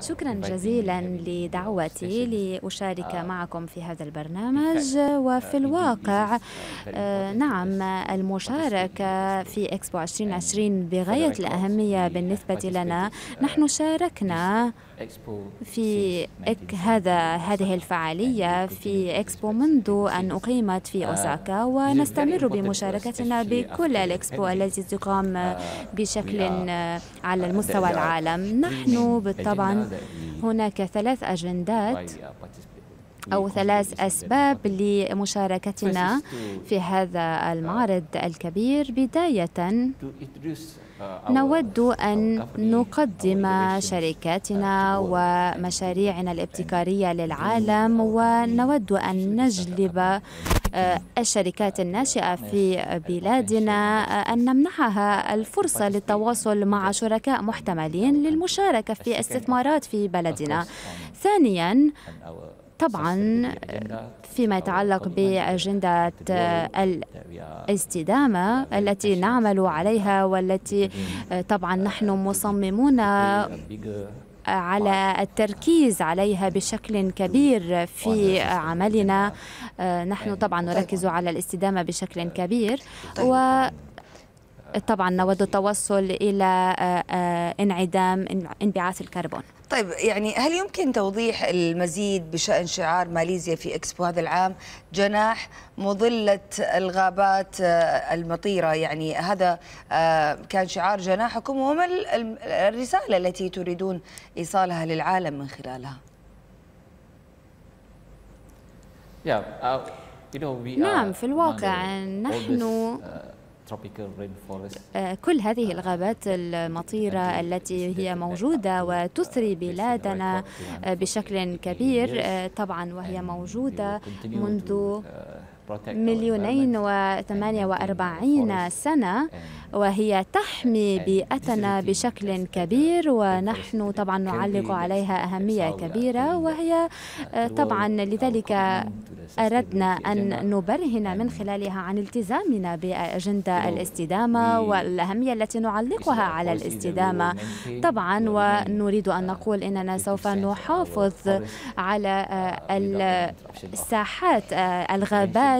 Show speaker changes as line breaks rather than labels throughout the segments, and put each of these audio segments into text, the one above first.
شكرا جزيلا لدعوتي لأشارك معكم في هذا البرنامج وفي الواقع. نعم المشاركة في إكسبو 2020 بغاية الأهمية بالنسبة لنا. نحن شاركنا في هذا هذه الفعالية في إكسبو منذ أن أقيمت في أوساكا. ونستمر بمشاركتنا بكل الإكسبو التي تقام بشكل على المستوى العالم. نحن بالطبع هناك ثلاث أجندات أو ثلاث أسباب لمشاركتنا في هذا المعرض الكبير. بداية نود أن نقدم شركاتنا ومشاريعنا الابتكارية للعالم ونود أن نجلب الشركات الناشئة في بلادنا أن نمنحها الفرصة للتواصل مع شركاء محتملين للمشاركة في استثمارات في بلدنا. ثانياً طبعا فيما يتعلق بأجندة الاستدامة التي نعمل عليها والتي طبعا نحن مصممون على التركيز عليها بشكل كبير في عملنا. نحن طبعا نركز على الاستدامة بشكل كبير. و طبعا نود التوصل إلى انعدام انبعاث الكربون.
طيب يعني هل يمكن توضيح المزيد بشأن شعار ماليزيا في إكسبو هذا العام؟ جناح مظلة الغابات المطيرة يعني هذا كان شعار جناحكم وما الرسالة التي تريدون إيصالها للعالم من خلالها.
نعم في الواقع نحن كل هذه الغابات المطيرة التي هي موجودة وتثري بلادنا بشكل كبير طبعا وهي موجودة منذ مليونين وثمانية وأربعين سنة وهي تحمي بيئتنا بشكل كبير ونحن طبعا نعلق عليها أهمية كبيرة وهي طبعا لذلك أردنا أن نبرهن من خلالها عن التزامنا بأجندة الاستدامة والأهمية التي نعلقها على الاستدامة. طبعا ونريد أن نقول إننا سوف نحافظ على الساحات الغابات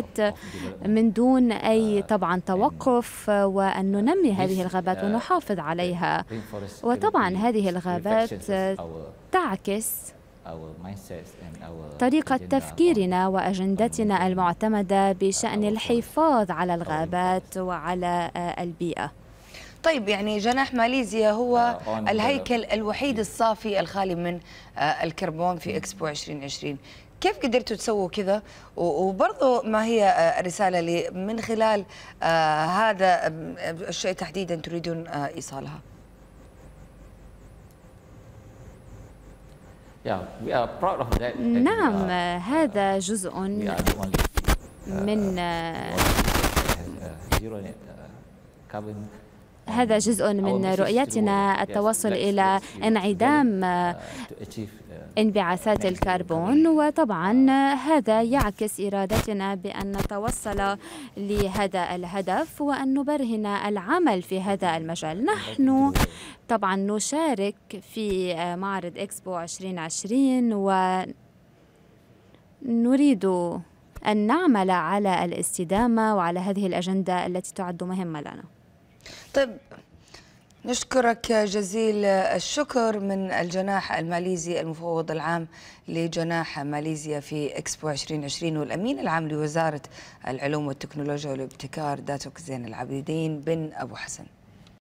من دون أي طبعا توقف وأن ننمي هذه الغابات ونحافظ عليها. وطبعا هذه الغابات تعكس طريقة تفكيرنا وأجندتنا المعتمدة بشأن الحفاظ على الغابات وعلى البيئة.
طيب يعني جناح ماليزيا هو الهيكل الوحيد الصافي الخالي من الكربون في إكسبو 2020 كيف قدرتوا تسووا كذا؟ وبرضه ما هي الرسالة من خلال هذا الشيء تحديدا تريدون إيصالها.
نعم هذا جزء من هذا جزء من رؤيتنا التوصل إلى انعدام انبعاثات الكربون. وطبعا هذا يعكس إرادتنا بأن نتوصل لهذا الهدف وأن نبرهن العمل في هذا المجال. نحن طبعا نشارك في معرض إكسبو 2020 ونريد أن نعمل على الاستدامة وعلى هذه الأجندة التي تعد مهمة لنا.
طيب نشكرك جزيل الشكر من الجناح الماليزي المفوض العام لجناح ماليزيا في إكسبو 2020 والأمين العام لوزارة العلوم والتكنولوجيا والابتكار داتوك زين العابدين بن أبو حسن.